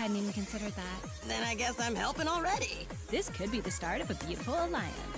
hadn't even considered that. Then I guess I'm helping already. This could be the start of a beautiful alliance.